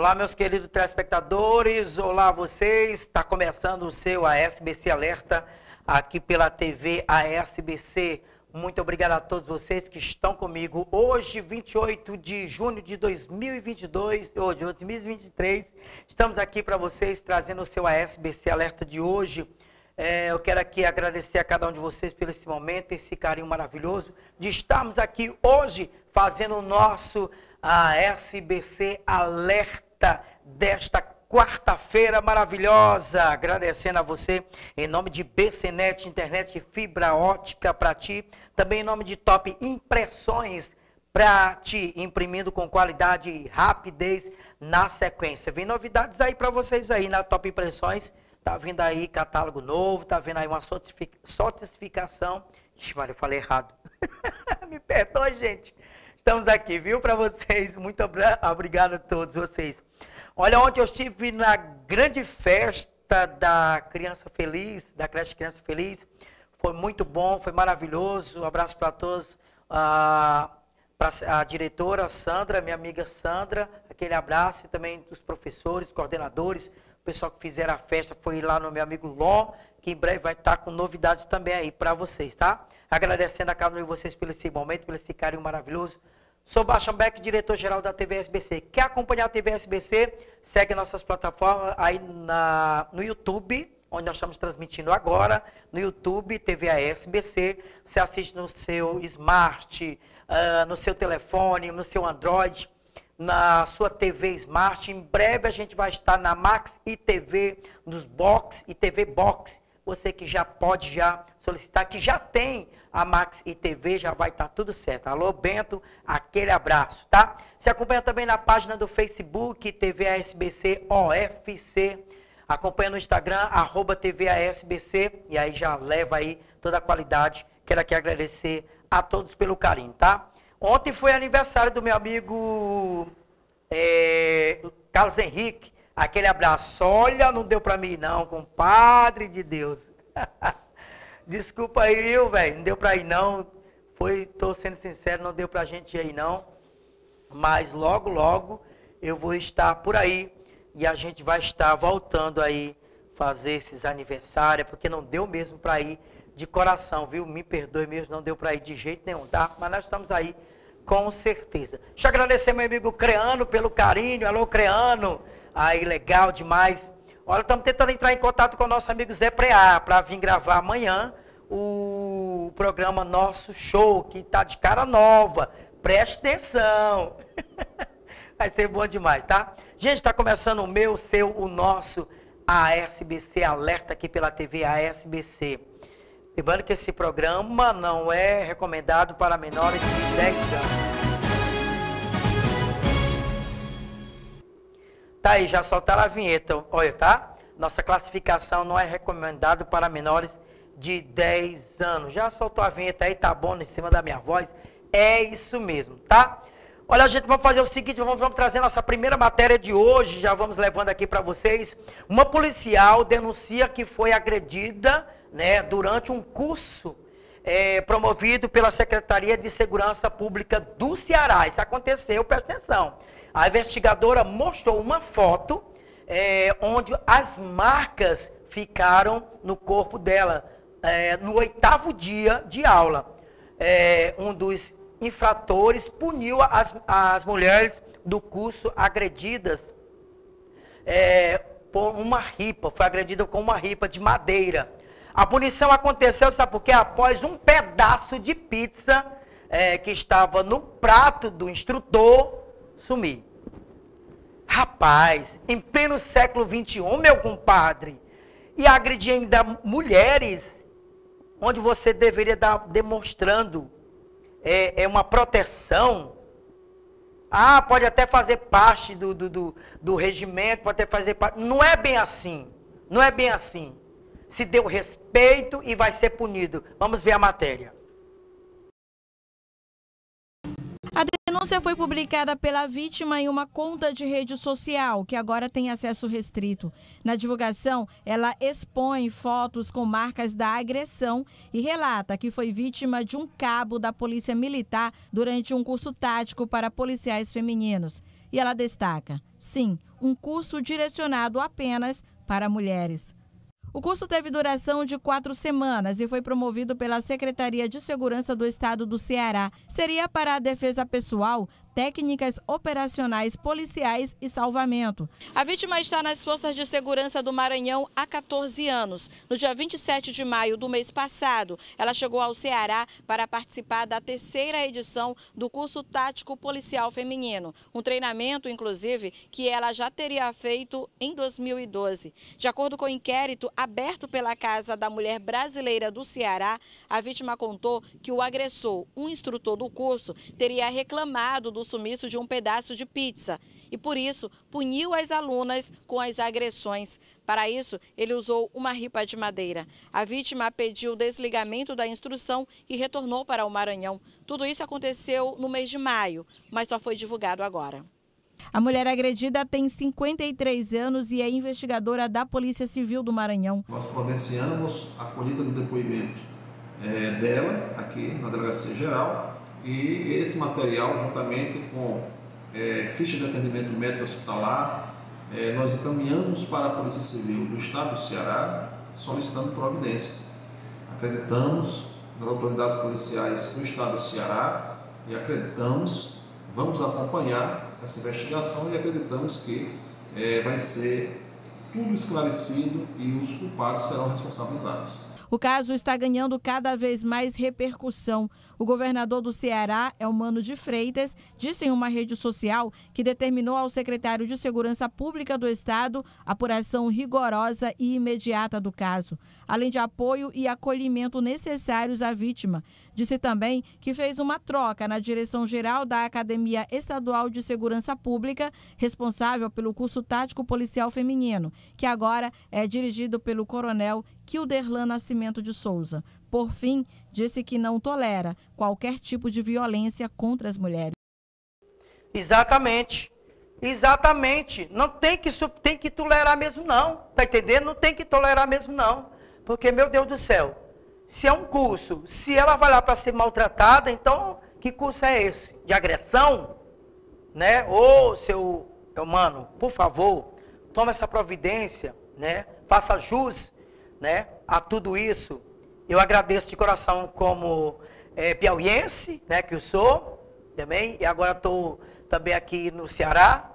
Olá, meus queridos telespectadores. Olá, vocês. Está começando o seu ASBC Alerta aqui pela TV ASBC. Muito obrigado a todos vocês que estão comigo. Hoje, 28 de junho de 2022, ou de 2023, estamos aqui para vocês trazendo o seu ASBC Alerta de hoje. É, eu quero aqui agradecer a cada um de vocês por esse momento, esse carinho maravilhoso de estarmos aqui hoje fazendo o nosso ASBC Alerta desta quarta-feira maravilhosa. Agradecendo a você em nome de BCNet, internet fibra ótica para ti. Também em nome de Top Impressões para ti, imprimindo com qualidade e rapidez na sequência. Vem novidades aí para vocês aí na Top Impressões. Tá vindo aí catálogo novo, tá vindo aí uma certificação. Ixi, eu falei errado. Me perdoe, gente. Estamos aqui, viu, para vocês. Muito obrigado a todos vocês. Olha, ontem eu estive na grande festa da Criança Feliz, da creche Criança Feliz. Foi muito bom, foi maravilhoso. Um abraço para todos. Ah, para a diretora Sandra, minha amiga Sandra, aquele abraço e também dos professores, coordenadores, o pessoal que fizeram a festa foi lá no meu amigo Ló, que em breve vai estar com novidades também aí para vocês, tá? Agradecendo a cada um de vocês pelo esse momento, pelo esse carinho maravilhoso. Sou Bachambeck, diretor-geral da TV SBC. Quer acompanhar a TV SBC? Segue nossas plataformas aí na, no YouTube, onde nós estamos transmitindo agora, no YouTube, TV SBC. Você assiste no seu smart, uh, no seu telefone, no seu Android, na sua TV Smart. Em breve a gente vai estar na Max e TV, nos Box e TV Box. Você que já pode já solicitar, que já tem a Max e TV, já vai estar tá tudo certo. Alô, Bento, aquele abraço, tá? Se acompanha também na página do Facebook, TV ASBC OFC. Acompanha no Instagram, arroba TV ASBC, e aí já leva aí toda a qualidade. Quero aqui agradecer a todos pelo carinho, tá? Ontem foi aniversário do meu amigo é, Carlos Henrique. Aquele abraço. Olha, não deu para mim não, compadre de Deus. Desculpa aí, viu, velho? Não deu pra ir não. Foi, tô sendo sincero, não deu pra gente ir aí não. Mas logo, logo eu vou estar por aí e a gente vai estar voltando aí fazer esses aniversários, porque não deu mesmo para ir de coração, viu? Me perdoe mesmo, não deu para ir de jeito nenhum, tá? Mas nós estamos aí com certeza. Deixa eu agradecer meu amigo Creano pelo carinho. Alô, Creano. Aí, legal demais. Olha, estamos tentando entrar em contato com o nosso amigo Zé Preá para vir gravar amanhã o programa Nosso Show, que está de cara nova. Preste atenção. Vai ser bom demais, tá? Gente, está começando o meu, seu, o nosso ASBC Alerta aqui pela TV ASBC. Lembrando que esse programa não é recomendado para menores de 10 anos. Tá aí, já soltaram a vinheta. Olha, tá? Nossa classificação não é recomendado para menores de de 10 anos. Já soltou a vinheta aí, tá bom, em cima da minha voz? É isso mesmo, tá? Olha, gente, vamos fazer o seguinte, vamos, vamos trazer nossa primeira matéria de hoje, já vamos levando aqui para vocês. Uma policial denuncia que foi agredida, né, durante um curso é, promovido pela Secretaria de Segurança Pública do Ceará. Isso aconteceu, presta atenção. A investigadora mostrou uma foto é, onde as marcas ficaram no corpo dela, é, no oitavo dia de aula, é, um dos infratores puniu as, as mulheres do curso agredidas é, por uma ripa, foi agredida com uma ripa de madeira. A punição aconteceu, sabe por quê? Após um pedaço de pizza é, que estava no prato do instrutor sumir. Rapaz, em pleno século XXI, meu compadre, e agredir ainda mulheres onde você deveria estar demonstrando é, é uma proteção. Ah, pode até fazer parte do, do, do, do regimento, pode até fazer parte. Não é bem assim. Não é bem assim. Se deu respeito e vai ser punido. Vamos ver a matéria. Denúncia foi publicada pela vítima em uma conta de rede social, que agora tem acesso restrito. Na divulgação, ela expõe fotos com marcas da agressão e relata que foi vítima de um cabo da Polícia Militar durante um curso tático para policiais femininos. e ela destaca: sim, um curso direcionado apenas para mulheres. O curso teve duração de quatro semanas e foi promovido pela Secretaria de Segurança do Estado do Ceará. Seria para a defesa pessoal, técnicas operacionais policiais e salvamento. A vítima está nas Forças de Segurança do Maranhão há 14 anos. No dia 27 de maio do mês passado, ela chegou ao Ceará para participar da terceira edição do curso tático policial feminino, um treinamento, inclusive, que ela já teria feito em 2012. De acordo com o inquérito aberto pela Casa da Mulher Brasileira do Ceará, a vítima contou que o agressor, um instrutor do curso, teria reclamado do do sumiço de um pedaço de pizza e, por isso, puniu as alunas com as agressões. Para isso, ele usou uma ripa de madeira. A vítima pediu desligamento da instrução e retornou para o Maranhão. Tudo isso aconteceu no mês de maio, mas só foi divulgado agora. A mulher agredida tem 53 anos e é investigadora da Polícia Civil do Maranhão. Nós providenciamos a colheita do depoimento é, dela aqui na Delegacia Geral e esse material, juntamente com é, ficha de atendimento médico hospitalar, é, nós encaminhamos para a Polícia Civil do Estado do Ceará solicitando providências. Acreditamos nas autoridades policiais do Estado do Ceará e acreditamos, vamos acompanhar essa investigação e acreditamos que é, vai ser tudo esclarecido e os culpados serão responsabilizados. O caso está ganhando cada vez mais repercussão. O governador do Ceará, Elmano de Freitas, disse em uma rede social que determinou ao secretário de Segurança Pública do Estado apuração rigorosa e imediata do caso, além de apoio e acolhimento necessários à vítima. Disse também que fez uma troca na direção geral da Academia Estadual de Segurança Pública, responsável pelo curso tático policial feminino, que agora é dirigido pelo coronel Kilderlan Nascimento de Souza. Por fim, disse que não tolera qualquer tipo de violência contra as mulheres. Exatamente. Exatamente. Não tem que, tem que tolerar mesmo, não. Tá entendendo? Não tem que tolerar mesmo, não. Porque, meu Deus do céu, se é um curso, se ela vai lá para ser maltratada, então que curso é esse? De agressão? Né? Ô, seu mano, por favor, tome essa providência, né? Faça jus, né, a tudo isso. Eu agradeço de coração como é, piauiense, né, que eu sou, também, e agora estou também aqui no Ceará.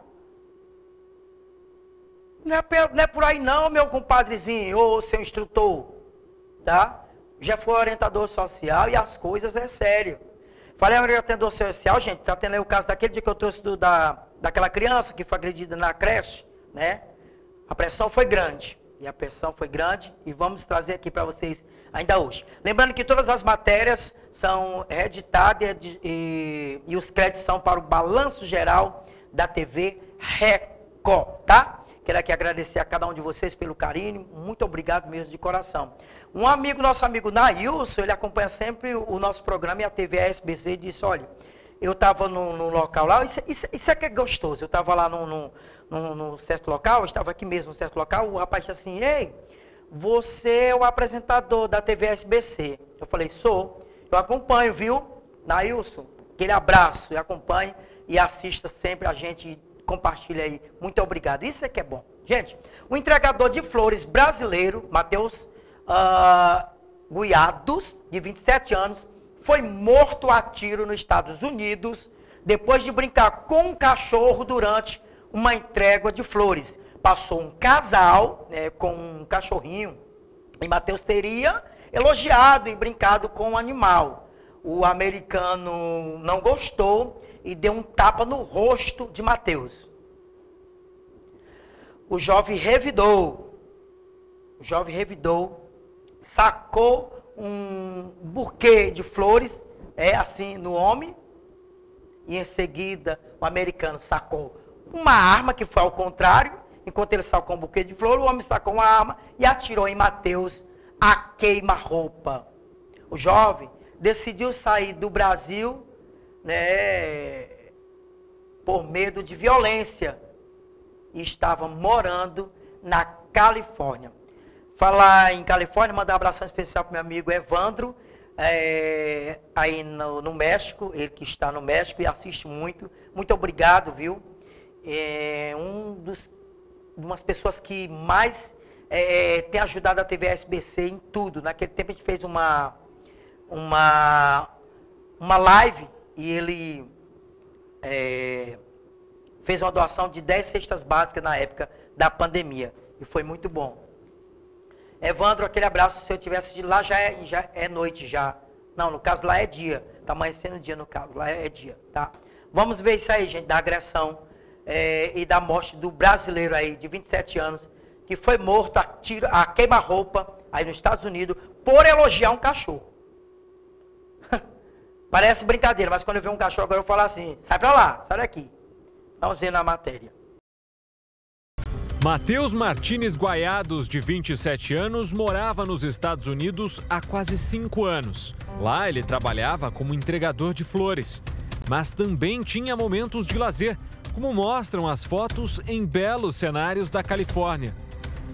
Não é, não é por aí não, meu compadrezinho, ou seu instrutor, tá? já foi orientador social e as coisas é sério. Falei orientador social, gente, está tendo aí o caso daquele dia que eu trouxe do, da, daquela criança que foi agredida na creche, né? A pressão foi grande. E a pressão foi grande e vamos trazer aqui para vocês ainda hoje. Lembrando que todas as matérias são reeditadas e, e, os créditos são para o balanço geral da TV Record, tá? Quero aqui agradecer a cada um de vocês pelo carinho. Muito obrigado mesmo de coração. Um amigo, nosso amigo Nailson, ele acompanha sempre o nosso programa e a TV SBC disse, olha, eu estava num, local lá, isso, isso, isso, é que é gostoso. Eu estava lá num, num, num, num, certo local, estava aqui mesmo num certo local, o rapaz disse assim, ei, você é o apresentador da TV SBC. Eu falei, sou. Eu acompanho, viu? Nailson, aquele abraço, e acompanhe e assista sempre a gente compartilha aí. Muito obrigado. Isso é que é bom. Gente, o entregador de flores brasileiro, Matheus uh, Guiados, de 27 anos, foi morto a tiro nos Estados Unidos depois de brincar com um cachorro durante uma entrega de flores. Passou um casal né, com um cachorrinho e Matheus teria elogiado e brincado com o animal. O americano não gostou e deu um tapa no rosto de Mateus. O jovem revidou. O jovem revidou, sacou um buquê de flores, é assim, no homem, e em seguida o americano sacou uma arma que foi ao contrário, enquanto ele sacou um buquê de flores, o homem sacou uma arma e atirou em Mateus a queima-roupa. O jovem decidiu sair do Brasil né, por medo de violência e estava morando na Califórnia. Falar em Califórnia, mandar um abração especial para meu amigo Evandro, é, aí no, no, México, ele que está no México e assiste muito. Muito obrigado, viu? É um dos umas pessoas que mais é, é tem ajudado a TV SBC em tudo. Naquele tempo a gente fez uma uma uma live e ele é, fez uma doação de 10 cestas básicas na época da pandemia. E foi muito bom. Evandro, aquele abraço. Se eu tivesse de lá, já é, já é noite já. Não, no caso lá é dia. Está amanhecendo dia no caso. Lá é dia, tá? Vamos ver isso aí, gente, da agressão é, e da morte do brasileiro aí, de 27 anos, que foi morto a, tiro, a queima-roupa aí nos Estados Unidos por elogiar um cachorro. Parece brincadeira, mas quando eu ver um cachorro agora eu falo assim, sai pra lá, sai daqui. Vamos ver na matéria. Matheus Martinez Guaiados, de 27 anos, morava nos Estados Unidos há quase cinco anos. Lá ele trabalhava como entregador de flores, mas também tinha momentos de lazer, como mostram as fotos em belos cenários da Califórnia.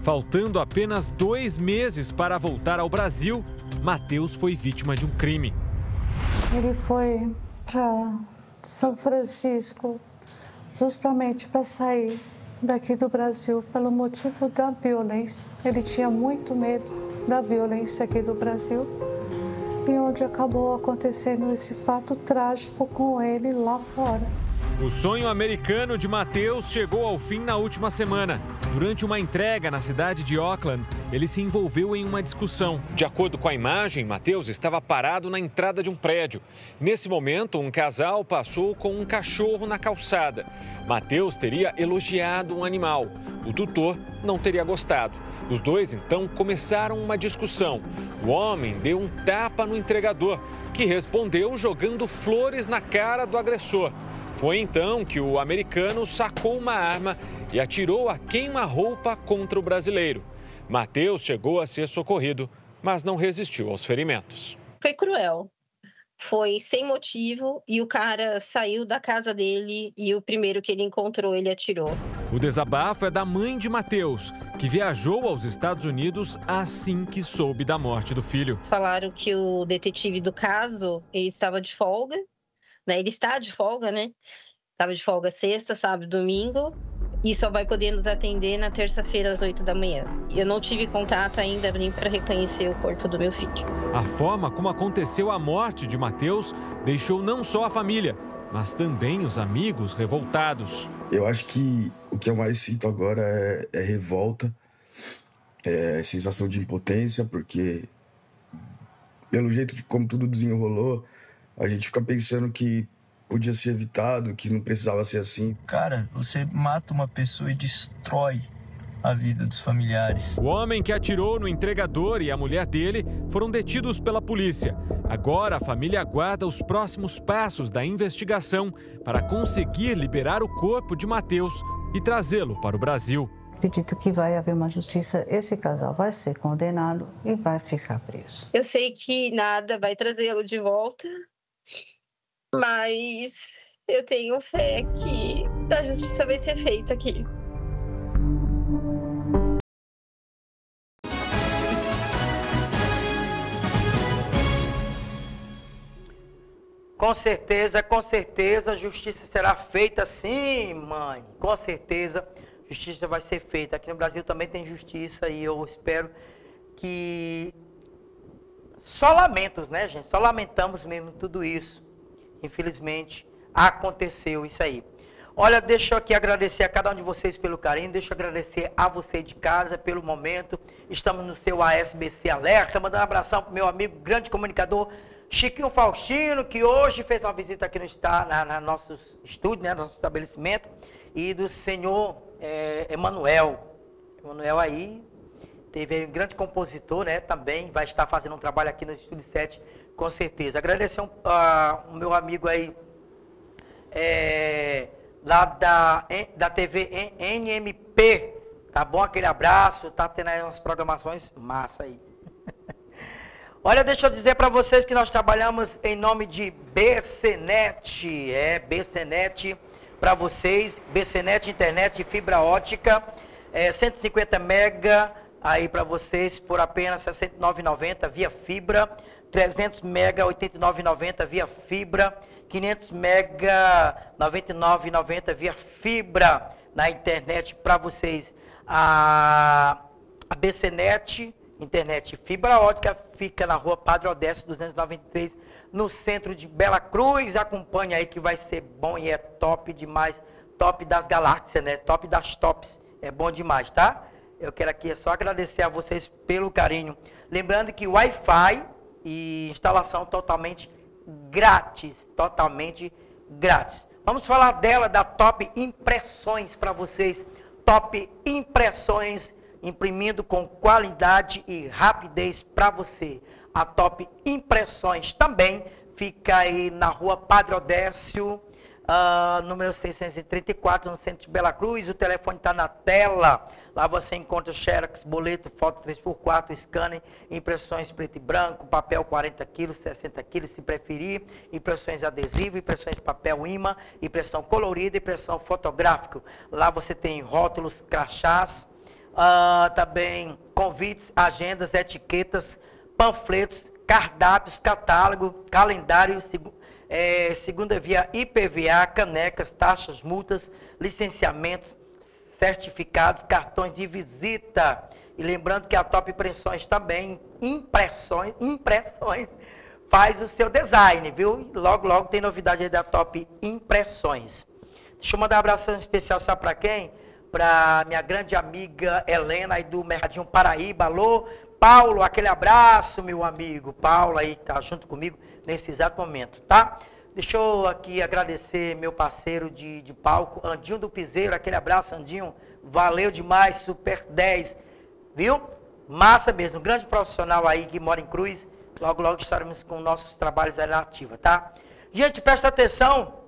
Faltando apenas dois meses para voltar ao Brasil, Matheus foi vítima de um crime. Ele foi para São Francisco justamente para sair daqui do Brasil pelo motivo da violência. Ele tinha muito medo da violência aqui do Brasil e onde acabou acontecendo esse fato trágico com ele lá fora. O sonho americano de Matheus chegou ao fim na última semana. Durante uma entrega na cidade de Auckland, ele se envolveu em uma discussão. De acordo com a imagem, Matheus estava parado na entrada de um prédio. Nesse momento, um casal passou com um cachorro na calçada. Matheus teria elogiado um animal. O tutor não teria gostado. Os dois então começaram uma discussão. O homem deu um tapa no entregador, que respondeu jogando flores na cara do agressor. Foi então que o americano sacou uma arma e atirou a queima-roupa contra o brasileiro. Mateus chegou a ser socorrido, mas não resistiu aos ferimentos. Foi cruel. Foi sem motivo e o cara saiu da casa dele e o primeiro que ele encontrou ele atirou. O desabafo é da mãe de Mateus, que viajou aos Estados Unidos assim que soube da morte do filho. Falaram que o detetive do caso ele estava de folga, né? Ele está de folga, né? Estava de folga sexta, sábado, domingo e só vai poder nos atender na terça-feira às 8 da manhã. Eu não tive contato ainda nem para reconhecer o corpo do meu filho. A forma como aconteceu a morte de Mateus deixou não só a família, mas também os amigos revoltados. Eu acho que o que eu mais sinto agora é, é revolta, é sensação de impotência, porque pelo jeito que como tudo desenrolou, a gente fica pensando que podia ser evitado, que não precisava ser assim. Cara, você mata uma pessoa e destrói a vida dos familiares. O homem que atirou no entregador e a mulher dele foram detidos pela polícia. Agora a família aguarda os próximos passos da investigação para conseguir liberar o corpo de Mateus e trazê-lo para o Brasil. Acredito que vai haver uma justiça, esse casal vai ser condenado e vai ficar preso. Eu sei que nada vai trazê-lo de volta, mas eu tenho fé que a justiça vai ser feita aqui. Com certeza, com certeza, a justiça será feita sim, mãe. Com certeza, justiça vai ser feita. Aqui no Brasil também tem justiça e eu espero que. Só lamentos, né, gente? Só lamentamos mesmo tudo isso. Infelizmente, aconteceu isso aí. Olha, deixa eu aqui agradecer a cada um de vocês pelo carinho, deixa eu agradecer a você de casa pelo momento. Estamos no seu ASBC Alerta, mandando um abração para meu amigo, grande comunicador, Chiquinho Faustino, que hoje fez uma visita aqui no na, na nosso estúdio, né, nosso estabelecimento, e do senhor é, Emanuel. Emanuel aí teve um grande compositor, né, também, vai estar fazendo um trabalho aqui no Estúdio 7 com certeza. Agradecer um, uh, o meu amigo aí, é, lá da, da TV NMP, tá bom? Aquele abraço, tá tendo aí umas programações massa aí. Olha, deixa eu dizer para vocês que nós trabalhamos em nome de BCNet, é BCNet para vocês, BCNet internet fibra ótica, é, 150 mega aí para vocês por apenas R$ 69,90 via fibra. 300 mega 89,90 via fibra, 500 mega 99,90 via fibra na internet para vocês. A, a BCnet, internet fibra ótica, fica na rua Padre Odessa 293, no centro de Bela Cruz. Acompanhe aí que vai ser bom e é top demais. Top das galáxias, né? Top das tops. É bom demais, tá? Eu quero aqui só agradecer a vocês pelo carinho. Lembrando que Wi-Fi e instalação totalmente grátis, totalmente grátis. Vamos falar dela, da Top Impressões para vocês. Top Impressões, imprimindo com qualidade e rapidez para você. A Top Impressões também fica aí na rua Padre Odécio, uh, número 634, no centro de Bela Cruz. O telefone está na tela. Lá você encontra xerox, boleto, foto 3x4, scanner, impressões preto e branco, papel 40 quilos, 60 quilos, se preferir, impressões adesivo, impressões papel imã, impressão colorida, impressão fotográfica. Lá você tem rótulos, crachás, uh, também convites, agendas, etiquetas, panfletos, cardápios, catálogo, calendário, seg é, segunda via IPVA, canecas, taxas, multas, licenciamentos, certificados, cartões de visita. E lembrando que a Top Impressões também, impressões, impressões, faz o seu design, viu? Logo, logo tem novidade aí da Top Impressões. Deixa eu mandar um abraço especial, sabe para quem? Para minha grande amiga Helena aí do Mercadinho Paraíba. Alô, Paulo, aquele abraço, meu amigo. Paulo aí tá junto comigo nesse exato momento, tá? Deixa eu aqui agradecer meu parceiro de, de palco, Andinho do Piseiro. Aquele abraço, Andinho. Valeu demais, super 10. Viu? Massa mesmo. grande profissional aí que mora em Cruz. Logo, logo estaremos com nossos trabalhos aí na ativa, tá? Gente, presta atenção.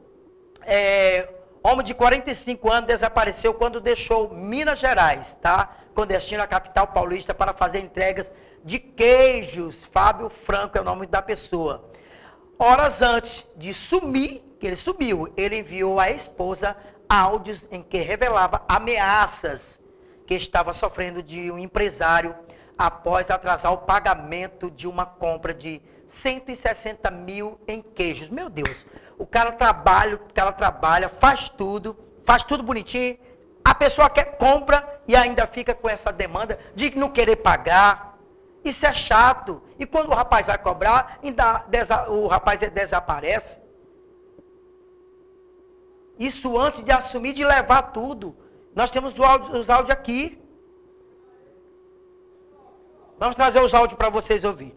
É, homem de 45 anos desapareceu quando deixou Minas Gerais, tá? Com destino à capital paulista para fazer entregas de queijos. Fábio Franco é o nome da pessoa. Horas antes de sumir, que ele sumiu, ele enviou à esposa áudios em que revelava ameaças que estava sofrendo de um empresário após atrasar o pagamento de uma compra de 160 mil em queijos. Meu Deus, o cara trabalha, o cara trabalha, faz tudo, faz tudo bonitinho, a pessoa quer compra e ainda fica com essa demanda de não querer pagar, isso é chato. E quando o rapaz vai cobrar, ainda o rapaz desaparece. Isso antes de assumir, de levar tudo. Nós temos os áudios aqui. Vamos trazer os áudios para vocês ouvir.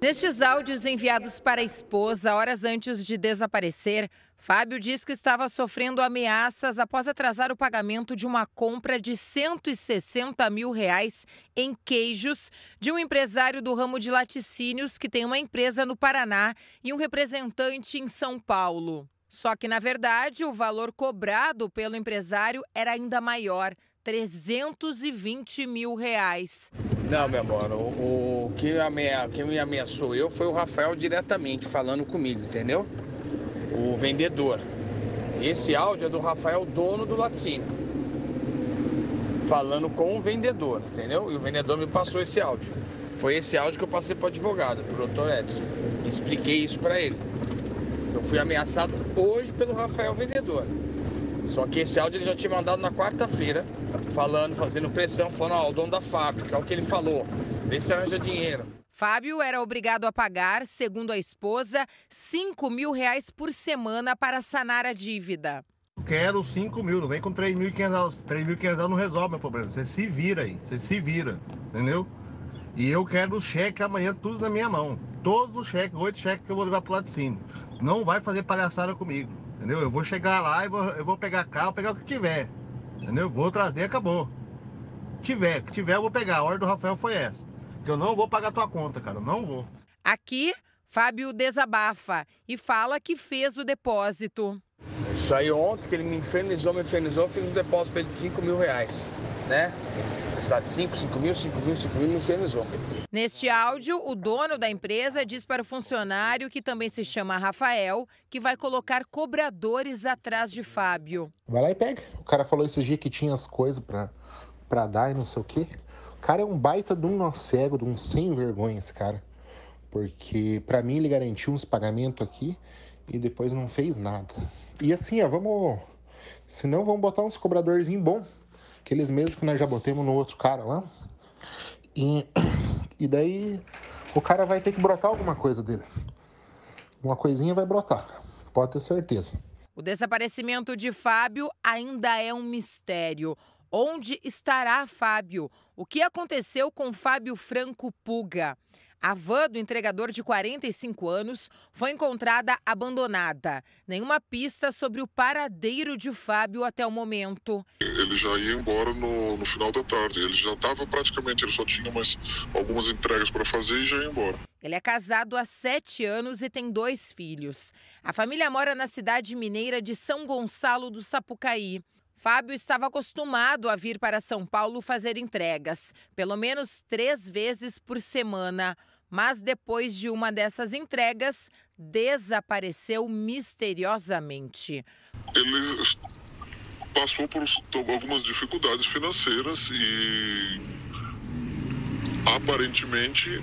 Nestes áudios enviados para a esposa horas antes de desaparecer, Fábio diz que estava sofrendo ameaças após atrasar o pagamento de uma compra de 160 mil reais em queijos de um empresário do ramo de laticínios que tem uma empresa no Paraná e um representante em São Paulo. Só que, na verdade, o valor cobrado pelo empresário era ainda maior, 320 mil reais. Não, meu amor, o, o que, quem me ameaçou eu foi o Rafael diretamente falando comigo, entendeu? O vendedor. Esse áudio é do Rafael, dono do laticínio, falando com o vendedor, entendeu? E o vendedor me passou esse áudio. Foi esse áudio que eu passei para o advogado, para o doutor Edson. Expliquei isso para ele. Eu fui ameaçado hoje pelo Rafael Vendedor. Só que esse áudio ele já tinha mandado na quarta-feira, falando, fazendo pressão, falando, ó, o dono da fábrica, é o que ele falou. Vê se arranja dinheiro. Fábio era obrigado a pagar, segundo a esposa, 5 mil reais por semana para sanar a dívida. Quero 5 mil, não vem com 3.500 3.500 não resolve meu problema. Você se vira aí, você se vira, entendeu? E eu quero o cheque amanhã, tudo na minha mão. Todos os cheques, oito cheques que eu vou levar pro laticínio. Não vai fazer palhaçada comigo, entendeu? Eu vou chegar lá e vou, eu vou pegar carro, pegar o que tiver, entendeu? Vou trazer, acabou. Tiver, que tiver eu vou pegar. A ordem do Rafael foi essa que eu não vou pagar tua conta, cara, não vou. Aqui, Fábio desabafa e fala que fez o depósito. Isso aí ontem que ele me infernizou, me infernizou, eu fiz um depósito para ele de 5 mil reais, né? Precisar de 5, 5 mil, 5 mil, 5 mil, me infernizou. Neste áudio, o dono da empresa diz para o funcionário, que também se chama Rafael, que vai colocar cobradores atrás de Fábio. Vai lá e pega. O cara falou esse dia que tinha as coisas para dar e não sei o quê cara é um baita de um nó cego, de um sem vergonha esse cara. Porque para mim ele garantiu uns pagamentos aqui e depois não fez nada. E assim, ó, vamos. Senão vamos botar uns cobradorzinhos bom. Aqueles mesmos que nós já botamos no outro cara lá. E, e daí o cara vai ter que brotar alguma coisa dele. Uma coisinha vai brotar, pode ter certeza. O desaparecimento de Fábio ainda é um mistério. Onde estará Fábio? O que aconteceu com Fábio Franco Puga? A van do entregador de 45 anos foi encontrada abandonada. Nenhuma pista sobre o paradeiro de Fábio até o momento. Ele já ia embora no, no final da tarde. Ele já estava praticamente, ele só tinha mais algumas entregas para fazer e já ia embora. Ele é casado há sete anos e tem dois filhos. A família mora na cidade mineira de São Gonçalo do Sapucaí. Fábio estava acostumado a vir para São Paulo fazer entregas, pelo menos três vezes por semana. Mas depois de uma dessas entregas, desapareceu misteriosamente. Ele passou por algumas dificuldades financeiras e aparentemente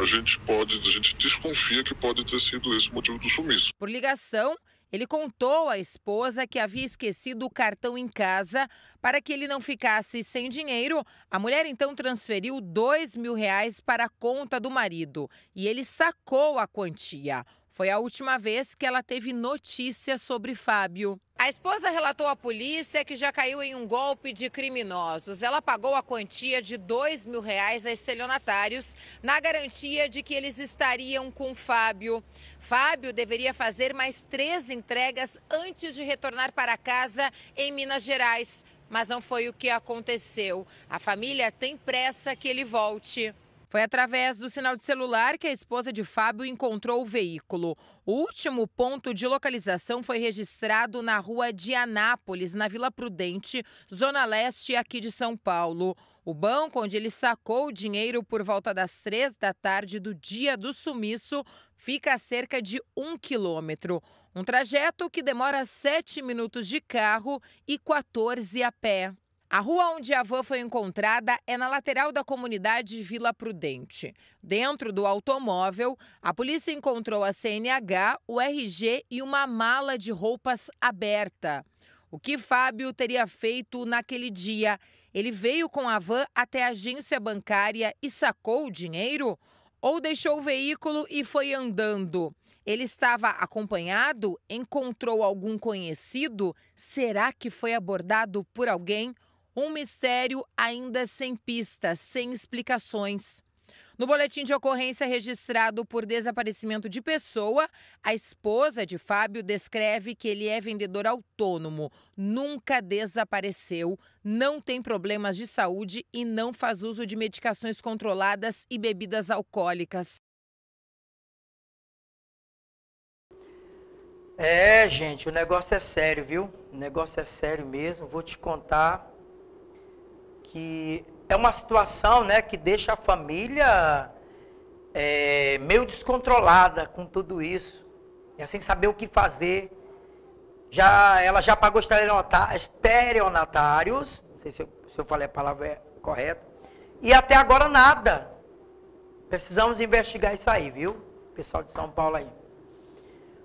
a gente pode, a gente desconfia que pode ter sido esse o motivo do sumiço. Por ligação, ele contou à esposa que havia esquecido o cartão em casa para que ele não ficasse sem dinheiro. A mulher então transferiu dois mil reais para a conta do marido e ele sacou a quantia. Foi a última vez que ela teve notícia sobre Fábio. A esposa relatou à polícia que já caiu em um golpe de criminosos. Ela pagou a quantia de dois mil reais a estelionatários na garantia de que eles estariam com Fábio. Fábio deveria fazer mais três entregas antes de retornar para casa em Minas Gerais. Mas não foi o que aconteceu. A família tem pressa que ele volte. Foi através do sinal de celular que a esposa de Fábio encontrou o veículo. O último ponto de localização foi registrado na rua de Anápolis, na Vila Prudente, zona leste aqui de São Paulo. O banco onde ele sacou o dinheiro por volta das três da tarde do dia do sumiço fica a cerca de um quilômetro. Um trajeto que demora sete minutos de carro e 14 a pé. A rua onde a van foi encontrada é na lateral da comunidade Vila Prudente. Dentro do automóvel, a polícia encontrou a CNH, o RG e uma mala de roupas aberta. O que Fábio teria feito naquele dia? Ele veio com a van até a agência bancária e sacou o dinheiro? Ou deixou o veículo e foi andando? Ele estava acompanhado? Encontrou algum conhecido? Será que foi abordado por alguém? Um mistério ainda sem pistas, sem explicações. No boletim de ocorrência registrado por desaparecimento de pessoa, a esposa de Fábio descreve que ele é vendedor autônomo, nunca desapareceu, não tem problemas de saúde e não faz uso de medicações controladas e bebidas alcoólicas. É, gente, o negócio é sério, viu? O negócio é sério mesmo. Vou te contar que é uma situação né, que deixa a família é, meio descontrolada com tudo isso, é, sem saber o que fazer. Já, ela já pagou estereonatários, não sei se eu, se eu falei a palavra correta, e até agora nada. Precisamos investigar isso aí, viu? Pessoal de São Paulo aí.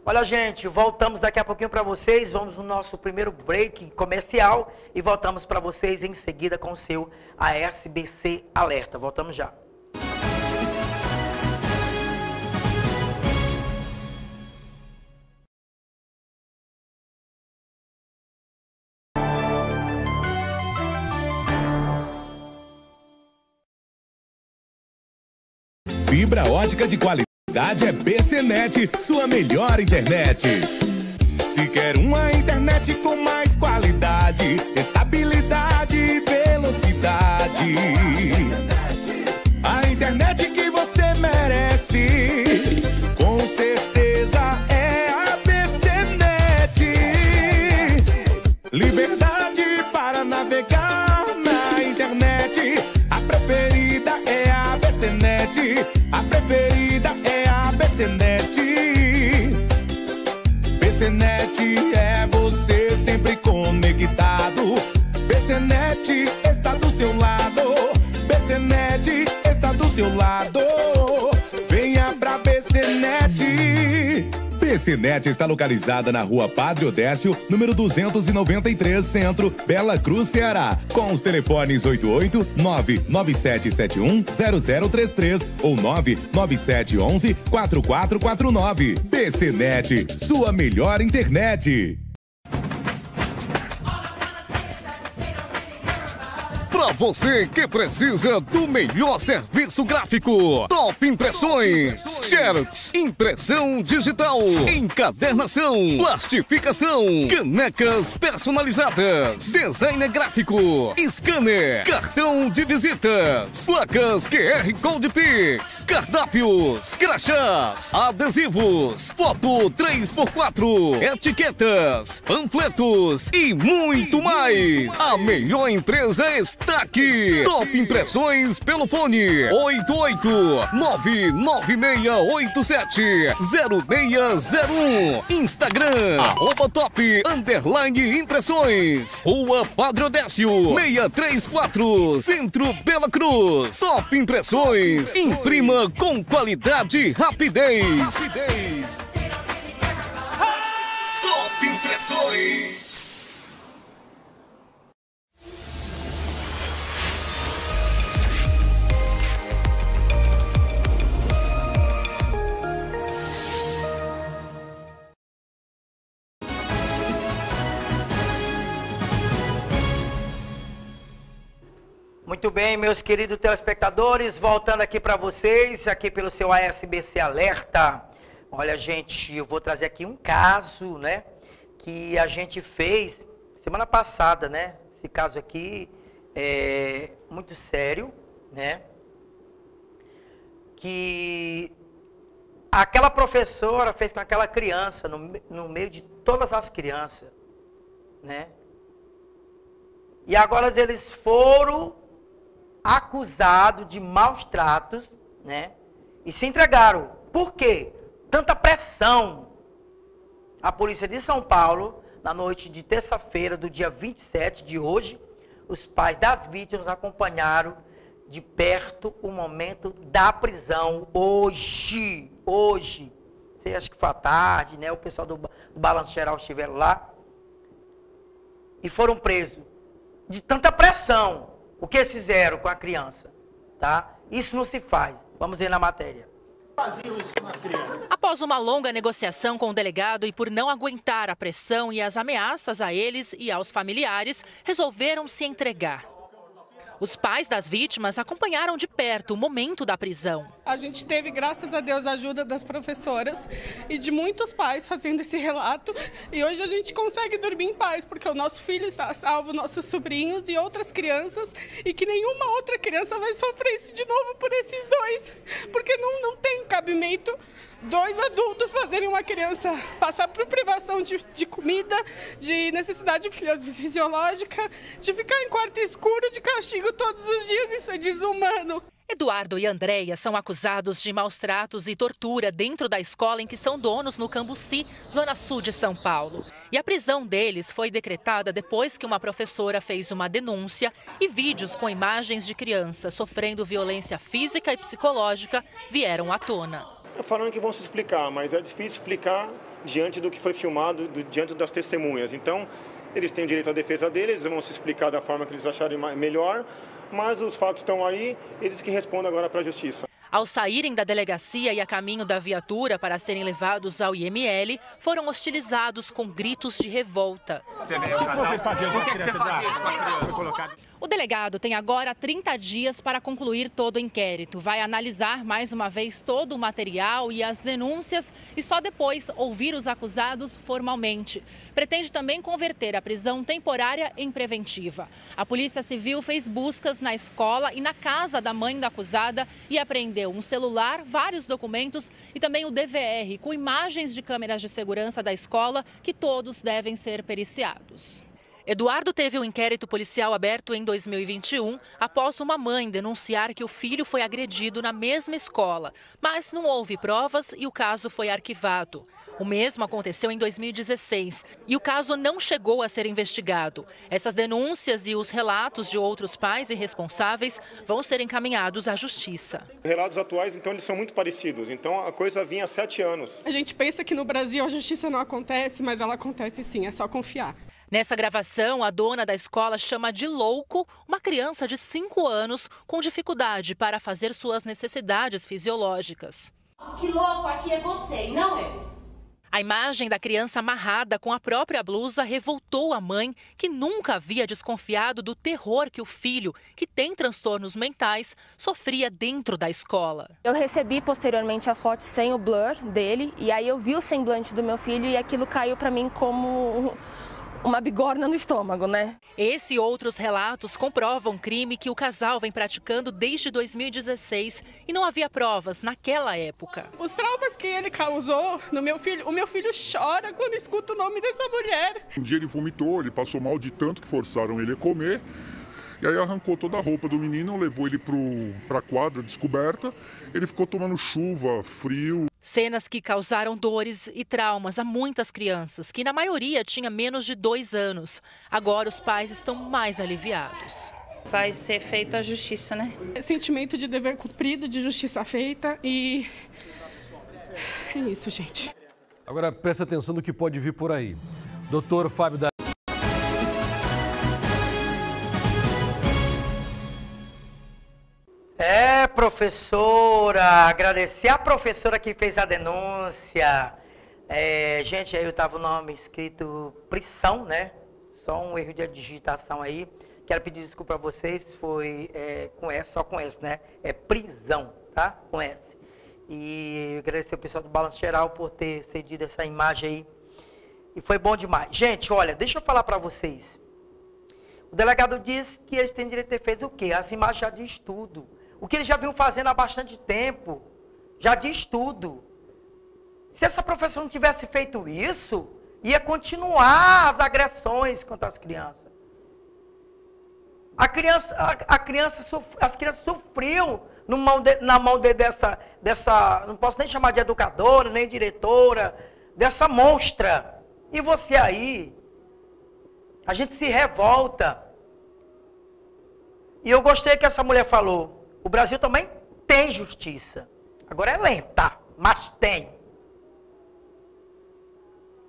Olha, gente, voltamos daqui a pouquinho para vocês. Vamos no nosso primeiro break comercial e voltamos para vocês em seguida com o seu ASBC Alerta. Voltamos já. Fibra ótica de qualidade qualidade é BCnet, sua melhor internet. Se quer uma internet com mais qualidade, estabilidade e velocidade. PCNet é você sempre conectado. PCNet está do seu lado. PCNet está do seu lado. Vem BCnet. BCnet está localizada na rua Padre Odécio, número 293, Centro, Bela Cruz, Ceará. Com os telefones 88 99771 0033 ou 99711 4449. BCnet, sua melhor internet. Você que precisa do melhor serviço gráfico, Top Impressões, Xerox, impressão digital, encadernação, plastificação, canecas personalizadas, design gráfico, scanner, cartão de visitas, placas QR Code Pix, cardápios, crachás, adesivos, foto 3x4, etiquetas, panfletos. E muito mais. A melhor empresa está aqui. Top Impressões pelo fone 88996870601. Instagram arroba top underline impressões. Rua Padre Odécio 634 Centro Bela Cruz. Top Impressões. Imprima com qualidade e rapidez. Rapidez. Top Impressões. Muito bem, meus queridos telespectadores, voltando aqui para vocês, aqui pelo seu ASBC Alerta. Olha, gente, eu vou trazer aqui um caso, né, que a gente fez semana passada, né? Esse caso aqui é muito sério, né? Que aquela professora fez com aquela criança, no, no meio de todas as crianças, né? E agora eles foram acusado de maus tratos, né? E se entregaram. Por quê? Tanta pressão. A polícia de São Paulo, na noite de terça-feira do dia 27 de hoje, os pais das vítimas acompanharam de perto o momento da prisão hoje, hoje. Você acha que foi à tarde, né? O pessoal do, do Balanço Geral estiveram lá e foram presos de tanta pressão. O que eles fizeram com a criança? Tá? Isso não se faz. Vamos ver na matéria. Após uma longa negociação com o delegado e por não aguentar a pressão e as ameaças a eles e aos familiares, resolveram se entregar. Os pais das vítimas acompanharam de perto o momento da prisão. A gente teve, graças a Deus, a ajuda das professoras e de muitos pais fazendo esse relato. E hoje a gente consegue dormir em paz, porque o nosso filho está salvo, nossos sobrinhos e outras crianças, e que nenhuma outra criança vai sofrer isso de novo por esses dois. Porque não, não tem cabimento dois adultos fazerem uma criança passar por privação de, de comida, de necessidade fisiológica, de ficar em quarto escuro de castigo todos os dias. Isso é desumano. Eduardo e Andréia são acusados de maus tratos e tortura dentro da escola em que são donos no Cambuci, zona sul de São Paulo. E a prisão deles foi decretada depois que uma professora fez uma denúncia e vídeos com imagens de crianças sofrendo violência física e psicológica vieram à tona. Falando que vão se explicar, mas é difícil explicar diante do que foi filmado, do, diante das testemunhas. Então, eles têm direito à defesa deles, vão se explicar da forma que eles acharem melhor, mas os fatos estão aí, eles que respondem agora para a justiça. Ao saírem da delegacia e a caminho da viatura para serem levados ao IML, foram hostilizados com gritos de revolta. Você veio o que vocês faziam? O que, você fazia com a criança? O delegado tem agora 30 dias para concluir todo o inquérito. Vai analisar mais uma vez todo o material e as denúncias e só depois ouvir os acusados formalmente. Pretende também converter a prisão temporária em preventiva. A Polícia Civil fez buscas na escola e na casa da mãe da acusada e apreendeu um celular, vários documentos e também o DVR com imagens de câmeras de segurança da escola que todos devem ser periciados. Eduardo teve o um inquérito policial aberto em 2021 após uma mãe denunciar que o filho foi agredido na mesma escola, mas não houve provas e o caso foi arquivado. O mesmo aconteceu em 2016 e o caso não chegou a ser investigado. Essas denúncias e os relatos de outros pais e responsáveis vão ser encaminhados à justiça. Relatos atuais, então, eles são muito parecidos. Então, a coisa vinha há sete anos. A gente pensa que no Brasil a justiça não acontece, mas ela acontece sim, é só confiar. Nessa gravação, a dona da escola chama de louco uma criança de 5 anos com dificuldade para fazer suas necessidades fisiológicas. Que louco aqui é você e não eu. A imagem da criança amarrada com a própria blusa revoltou a mãe, que nunca havia desconfiado do terror que o filho, que tem transtornos mentais, sofria dentro da escola. Eu recebi posteriormente a foto sem o blur dele, e aí eu vi o semblante do meu filho e aquilo caiu para mim como uma bigorna no estômago, né? Esse e outros relatos comprovam crime que o casal vem praticando desde 2016 e não havia provas naquela época. Os traumas que ele causou no meu filho, o meu filho chora quando escuta o nome dessa mulher. Um dia ele vomitou, ele passou mal de tanto que forçaram ele a comer. E aí arrancou toda a roupa do menino, levou ele para a quadra descoberta. Ele ficou tomando chuva, frio. Cenas que causaram dores e traumas a muitas crianças, que na maioria tinha menos de dois anos. Agora os pais estão mais aliviados. Vai ser feita a justiça, né? Sentimento de dever cumprido, de justiça feita e. É isso, gente. Agora presta atenção no que pode vir por aí. Doutor Fábio da professora, agradecer a professora que fez a denúncia. É, gente, aí eu tava o nome escrito prisão, né? Só um erro de digitação aí. Quero pedir desculpa a vocês, foi é, com S, só com S, né? É prisão, tá? Com S. E agradecer o pessoal do Balanço Geral por ter cedido essa imagem aí. E foi bom demais. Gente, olha, deixa eu falar para vocês. O delegado disse que eles têm direito de feito o quê? As imagens já diz tudo. O que eles já vinham fazendo há bastante tempo. Já diz tudo. Se essa professora não tivesse feito isso, ia continuar as agressões contra as crianças. A criança, a, a criança, as crianças sofriam de, na mão de, dessa, dessa, não posso nem chamar de educadora, nem diretora, dessa monstra. E você aí, a gente se revolta. E eu gostei que essa mulher falou. O Brasil também tem justiça. Agora é lenta, mas tem.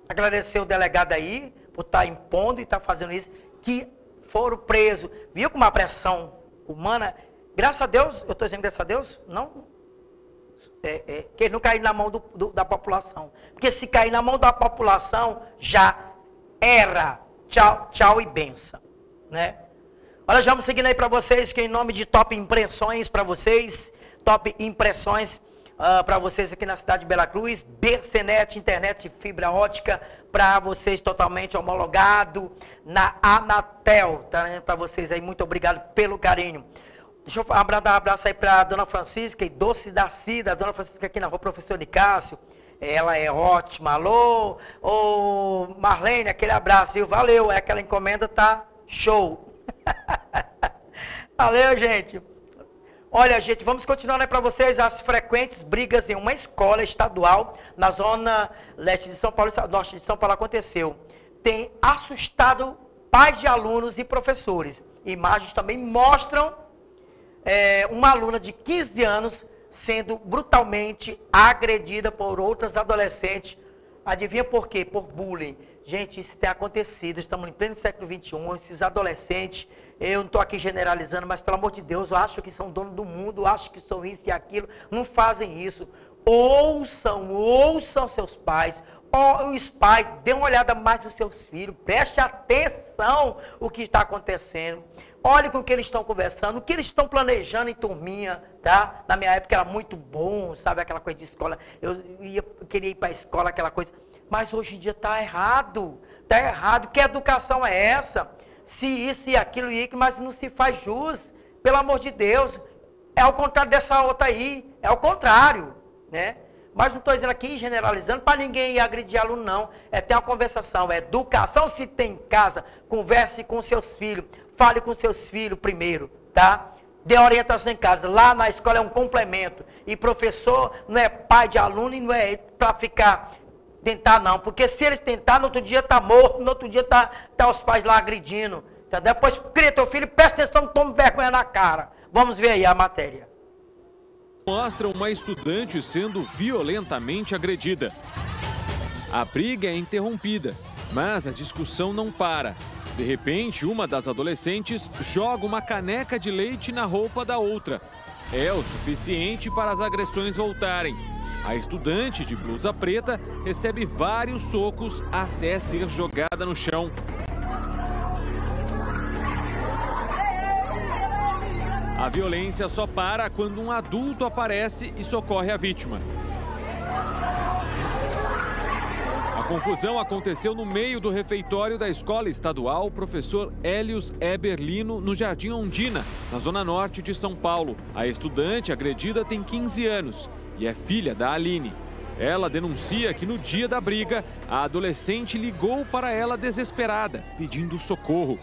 Agradecer o delegado aí por estar tá impondo e estar tá fazendo isso, que foram presos. Viu com uma pressão humana? Graças a Deus, eu estou dizendo graças a Deus, não. É, é, que ele não cair na mão do, do, da população. Porque se cair na mão da população, já era. Tchau, tchau e benção. Né? Olha, já vamos seguindo aí para vocês, que em nome de Top Impressões para vocês, Top Impressões uh, ah, para vocês aqui na cidade de Bela Cruz, BCNet, internet fibra ótica para vocês totalmente homologado na Anatel, tá? Né? Para vocês aí, muito obrigado pelo carinho. Deixa eu dar um abraço aí para a dona Francisca e Doce da Cida, a dona Francisca aqui na rua Professor Nicásio. Ela é ótima. Alô, ô Marlene, aquele abraço, viu? Valeu, é aquela encomenda tá show. Valeu, gente. Olha, gente, vamos continuar né, para vocês as frequentes brigas em uma escola estadual na zona leste de São Paulo, norte de São Paulo aconteceu. Tem assustado pais de alunos e professores. Imagens também mostram é, uma aluna de 15 anos sendo brutalmente agredida por outras adolescentes. Adivinha por quê? Por bullying. Gente, isso tem acontecido. Estamos em pleno século XXI. Esses adolescentes, eu não estou aqui generalizando, mas pelo amor de Deus, eu acho que são donos do mundo, acho que são isso e aquilo. Não fazem isso. Ouçam, ouçam seus pais. Os pais, dê uma olhada mais nos seus filhos. Preste atenção o que está acontecendo. Olhe com o que eles estão conversando, o que eles estão planejando em turminha, tá? Na minha época era muito bom, sabe? Aquela coisa de escola. Eu ia, queria ir para a escola, aquela coisa. Mas hoje em dia está errado. Está errado. Que educação é essa? Se isso e aquilo e mas não se faz jus. Pelo amor de Deus. É o contrário dessa outra aí. É o contrário. Né? Mas não estou dizendo aqui generalizando para ninguém ir agredir aluno, não. É ter uma conversação, é educação. Se tem em casa, converse com seus filhos, fale com seus filhos primeiro, tá? Dê orientação em casa. Lá na escola é um complemento. E professor não é pai de aluno e não é para ficar tentar não. Porque se eles tentar, no outro dia está morto, no outro dia está tá os pais lá agredindo. Entendeu? Depois cria teu filho, presta atenção, tome vergonha na cara. Vamos ver aí a matéria. Mostra uma estudante sendo violentamente agredida. A briga é interrompida, mas a discussão não para. De repente, uma das adolescentes joga uma caneca de leite na roupa da outra. É o suficiente para as agressões voltarem. A estudante de blusa preta recebe vários socos até ser jogada no chão. A violência só para quando um adulto aparece e socorre a vítima. A confusão aconteceu no meio do refeitório da escola estadual Professor Hélios Eberlino, no Jardim Ondina, na zona norte de São Paulo. A estudante agredida tem 15 anos e é filha da Aline. Ela denuncia que no dia da briga, a adolescente ligou para ela desesperada, pedindo socorro.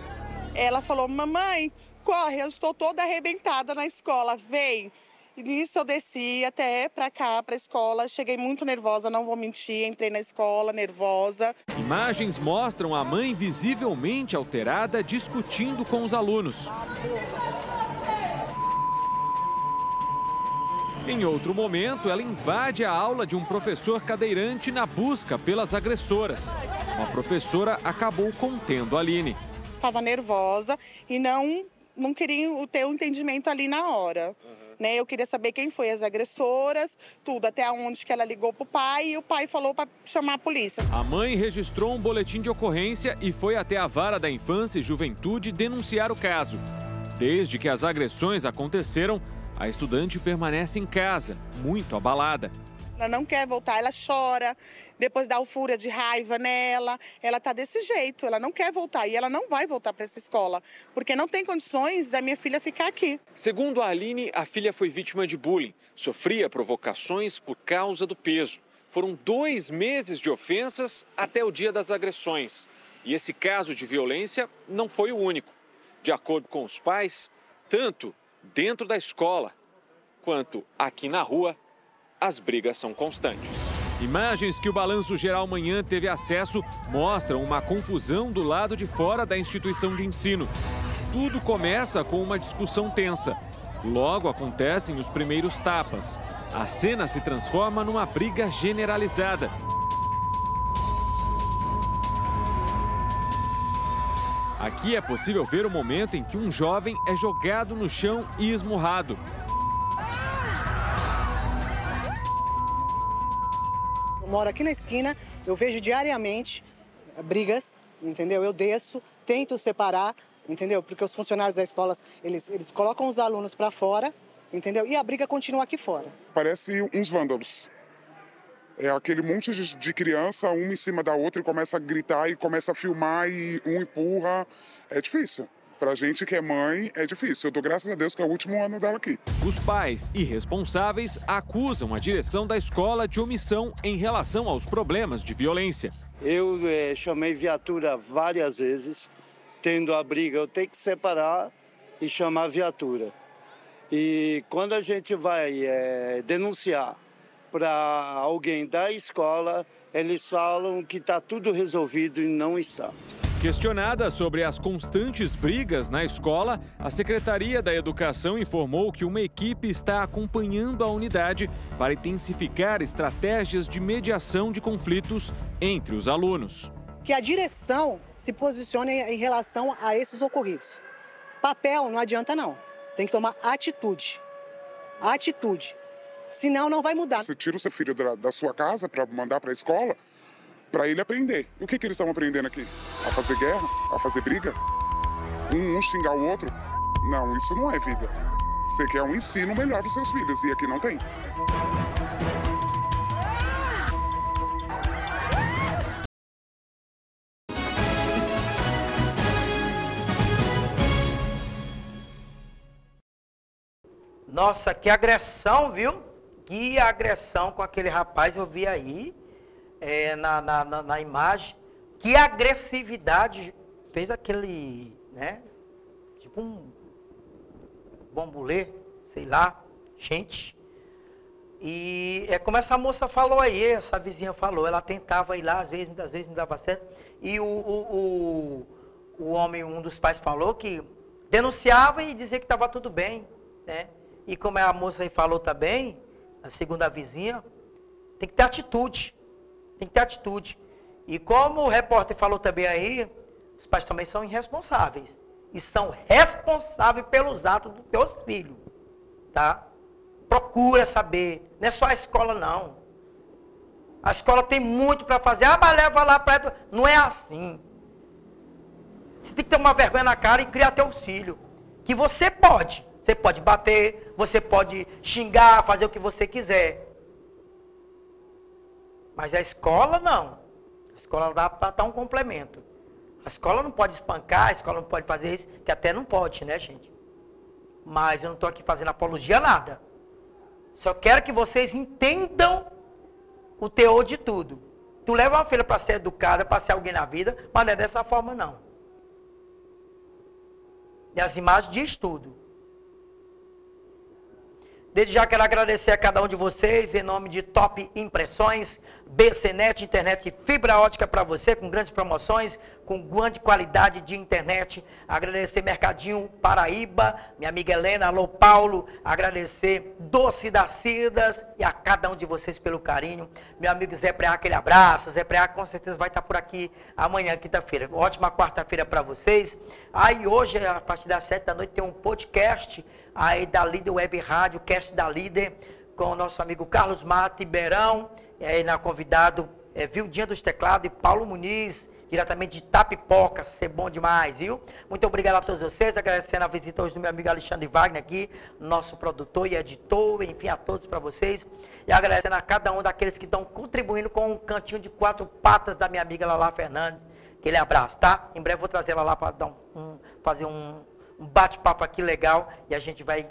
Ela falou: Mamãe, corre, eu estou toda arrebentada na escola, vem. E nisso eu desci até para cá, para a escola. Cheguei muito nervosa, não vou mentir. Entrei na escola nervosa. Imagens mostram a mãe visivelmente alterada discutindo com os alunos. Em outro momento, ela invade a aula de um professor cadeirante na busca pelas agressoras. Uma professora acabou contendo a Aline. Estava nervosa e não não queriam ter o um entendimento ali na hora. Uhum. Né? Eu queria saber quem foi as agressoras, tudo, até onde que ela ligou para o pai e o pai falou para chamar a polícia. A mãe registrou um boletim de ocorrência e foi até a vara da infância e juventude denunciar o caso. Desde que as agressões aconteceram, a estudante permanece em casa, muito abalada. Ela não quer voltar, ela chora, depois dá o fúria de raiva nela. Ela tá desse jeito, ela não quer voltar e ela não vai voltar para essa escola, porque não tem condições da minha filha ficar aqui. Segundo a Aline, a filha foi vítima de bullying, sofria provocações por causa do peso. Foram dois meses de ofensas até o dia das agressões. E esse caso de violência não foi o único. De acordo com os pais, tanto dentro da escola quanto aqui na rua, as brigas são constantes. Imagens que o Balanço Geral Manhã teve acesso mostram uma confusão do lado de fora da instituição de ensino. Tudo começa com uma discussão tensa. Logo acontecem os primeiros tapas. A cena se transforma numa briga generalizada. Aqui é possível ver o momento em que um jovem é jogado no chão e esmurrado. Eu moro aqui na esquina, eu vejo diariamente eh, brigas, entendeu? Eu desço, tento separar, entendeu? Porque os funcionários da escola, eles, eles colocam os alunos para fora, entendeu? E a briga continua aqui fora. Parece uns vândalos. É aquele monte de, de criança, uma em cima da outra, e começa a gritar e começa a filmar e um empurra. É difícil. Pra gente que é mãe, é difícil. Eu dou graças a Deus que é o último ano dela aqui. Os pais irresponsáveis acusam a direção da escola de omissão em relação aos problemas de violência. Eu é, chamei viatura várias vezes, tendo a briga, eu tenho que separar e chamar viatura. E quando a gente vai é, denunciar para alguém da escola, eles falam que está tudo resolvido e não está. Questionada sobre as constantes brigas na escola, a Secretaria da Educação informou que uma equipe está acompanhando a unidade para intensificar estratégias de mediação de conflitos entre os alunos. Que a direção se posicione em relação a esses ocorridos. Papel não adianta não, tem que tomar atitude. Atitude. Senão não vai mudar. Você tira o seu filho da, da sua casa para mandar para a escola, para ele aprender. E o que, que eles estão aprendendo aqui? A fazer guerra? A fazer briga? Um, um xingar o outro? Não, isso não é vida. Você quer um ensino melhor para seus filhos e aqui não tem. Nossa, que agressão, viu? Que agressão com aquele rapaz eu vi aí é, na, na, na, na imagem. Que agressividade fez aquele, né? Tipo um bombulê, sei lá, gente. E é como essa moça falou aí, essa vizinha falou, ela tentava ir lá, às vezes, muitas vezes não dava certo. E o, o, o, o homem, um dos pais falou que denunciava e dizia que estava tudo bem. Né? E como a moça aí falou também, a segunda vizinha, tem que ter atitude. Tem que ter atitude. E como o repórter falou também aí, os pais também são irresponsáveis. E são responsáveis pelos atos dos teus filhos. Tá? Procura saber. Não é só a escola, não. A escola tem muito para fazer. Ah, mas leva lá para. Não é assim. Você tem que ter uma vergonha na cara e criar teu filho. Que você pode. Você pode bater, você pode xingar, fazer o que você quiser. Mas a escola não. A escola dá para dar um complemento. A escola não pode espancar, a escola não pode fazer isso, que até não pode, né, gente? Mas eu não estou aqui fazendo apologia a nada. Só quero que vocês entendam o teor de tudo. Tu leva uma filha para ser educada, para ser alguém na vida, mas não é dessa forma não. E as imagens diz tudo. Desde já quero agradecer a cada um de vocês em nome de Top Impressões, BCnet, internet fibra ótica para você, com grandes promoções, com grande qualidade de internet. Agradecer Mercadinho Paraíba, minha amiga Helena, alô Paulo. Agradecer Doce das Cidas e a cada um de vocês pelo carinho. Meu amigo Zé Preá, aquele abraço. Zé Preá com certeza vai estar por aqui amanhã, quinta-feira. Ótima quarta-feira para vocês. Aí hoje, a partir das sete da noite, tem um podcast aí da Líder Web Rádio, cast da Líder, com o nosso amigo Carlos Mata Ribeirão, e aí na convidado é, Vildinha dos Teclados e Paulo Muniz, diretamente de Tapipoca, ser bom demais, viu? Muito obrigado a todos vocês, agradecendo a visita hoje do meu amigo Alexandre Wagner aqui, nosso produtor e editor, enfim, a todos para vocês, e agradecendo a cada um daqueles que estão contribuindo com um cantinho de quatro patas da minha amiga Lala Fernandes, aquele abraço, tá? Em breve vou trazer ela lá para um, fazer um, um bate-papo aqui legal e a gente vai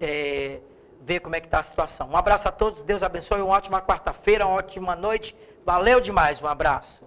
é, ver como é que está a situação. Um abraço a todos, Deus abençoe, uma ótima quarta-feira, uma ótima noite. Valeu demais, um abraço.